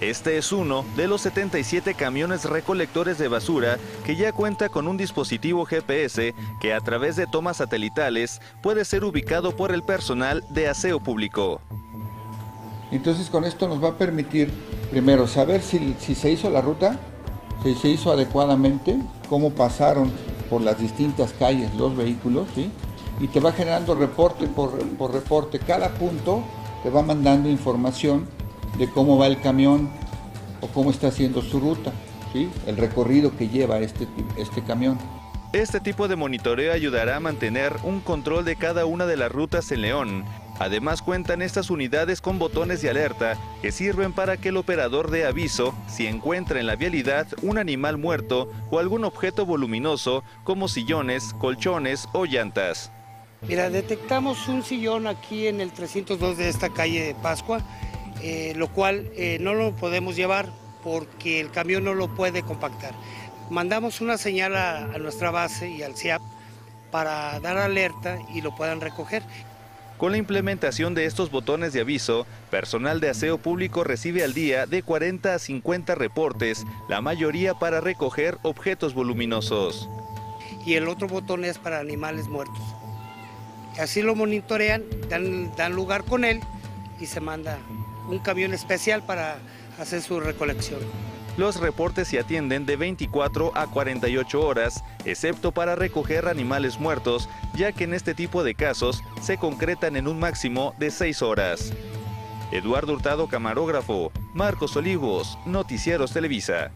Este es uno de los 77 camiones recolectores de basura que ya cuenta con un dispositivo GPS que a través de tomas satelitales puede ser ubicado por el personal de aseo público. Entonces con esto nos va a permitir primero saber si, se hizo la ruta, si se hizo adecuadamente, cómo pasaron por las distintas calles los vehículos, y te va generando reporte por, por reporte. Cada punto te va mandando información de cómo va el camión o cómo está haciendo su ruta, ¿sí? el recorrido que lleva este, este camión. Este tipo de monitoreo ayudará a mantener un control de cada una de las rutas en León. Además cuentan estas unidades con botones de alerta que sirven para que el operador dé aviso si encuentra en la vialidad un animal muerto o algún objeto voluminoso como sillones, colchones o llantas. Mira, detectamos un sillón aquí en el 302 de esta calle de Pascua eh, lo cual eh, no lo podemos llevar porque el camión no lo puede compactar. Mandamos una señal a, a nuestra base y al CIAP para dar alerta y lo puedan recoger. Con la implementación de estos botones de aviso, personal de aseo público recibe al día de 40 a 50 reportes, la mayoría para recoger objetos voluminosos. Y el otro botón es para animales muertos. Así lo monitorean, dan, dan lugar con él y se manda un camión especial para hacer su recolección. Los reportes se atienden de 24 a 48 horas, excepto para recoger animales muertos, ya que en este tipo de casos se concretan en un máximo de 6 horas. Eduardo Hurtado, camarógrafo. Marcos Olivos, Noticieros Televisa.